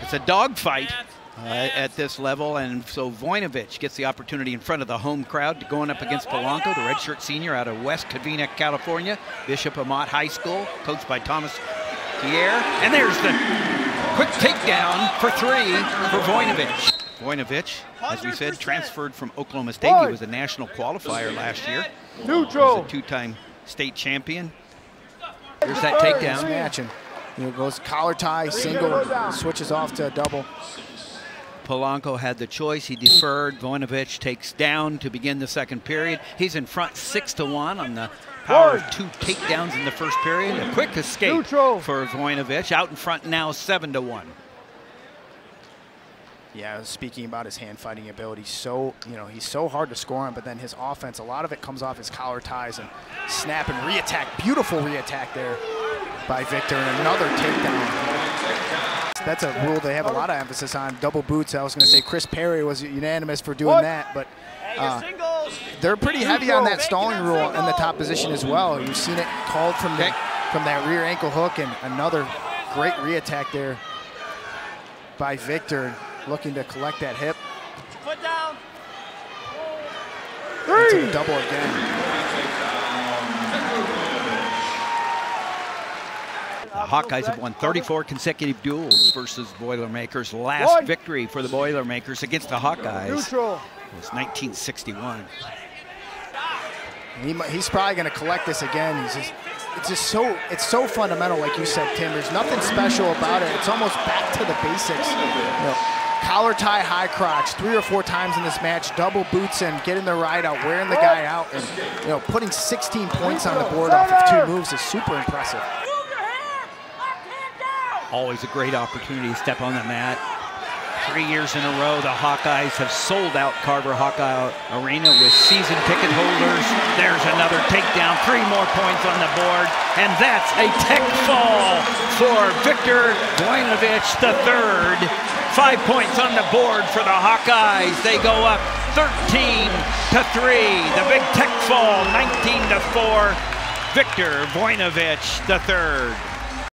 it's a dogfight uh, at this level, and so Voinovich gets the opportunity in front of the home crowd to going up against Polanco, the redshirt senior out of West Covina, California, Bishop Amat High School, coached by Thomas Pierre. And there's the quick takedown for three for Voinovich. Voinovich, as we said, transferred from Oklahoma State. He was a national qualifier last year. Neutral. He was a two-time state champion. Here's that takedown. Match and you know, goes collar tie, single, switches off to a double. Polanco had the choice. He deferred. Voinovich takes down to begin the second period. He's in front six to one on the power of two takedowns in the first period. A quick escape Neutral. for Voinovich. Out in front now, seven to one. Yeah, speaking about his hand fighting ability, so you know he's so hard to score on, but then his offense, a lot of it comes off his collar ties and snap and reattack. Beautiful reattack there by Victor, and another takedown. That's a rule they have a lot of emphasis on. Double boots. I was going to say Chris Perry was unanimous for doing that, but uh, they're pretty heavy on that stalling rule in the top position as well. You've seen it called from the, from that rear ankle hook, and another great reattack there by Victor, looking to collect that hip. Foot down. Into the double again. Hawkeyes have won 34 consecutive duels versus Boilermakers. Last One. victory for the Boilermakers against the Hawkeyes Neutral. was 1961. He, he's probably going to collect this again. He's just, it's just so, it's so fundamental, like you said, Tim. There's nothing special about it. It's almost back to the basics. You know, collar tie, high crotch, three or four times in this match, double boots and getting the ride out, wearing the guy out, and you know, putting 16 points on the board off of two moves is super impressive. Always a great opportunity to step on the mat. Three years in a row, the Hawkeyes have sold out Carver Hawkeye Arena with season ticket holders. There's another takedown, three more points on the board, and that's a tech fall for Victor Voinovich the third. Five points on the board for the Hawkeyes. They go up 13 to three. The big tech fall, 19 to four. Victor Voinovich the third.